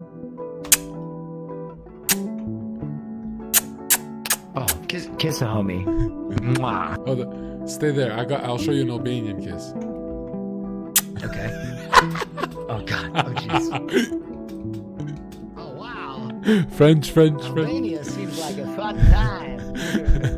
Oh, kiss, kiss a homie. Mwah. Oh, the, Stay there. I got. I'll show you an Albanian kiss. Okay. Oh God. Oh jeez. Oh wow. French, French, French. Albania seems like a fun time.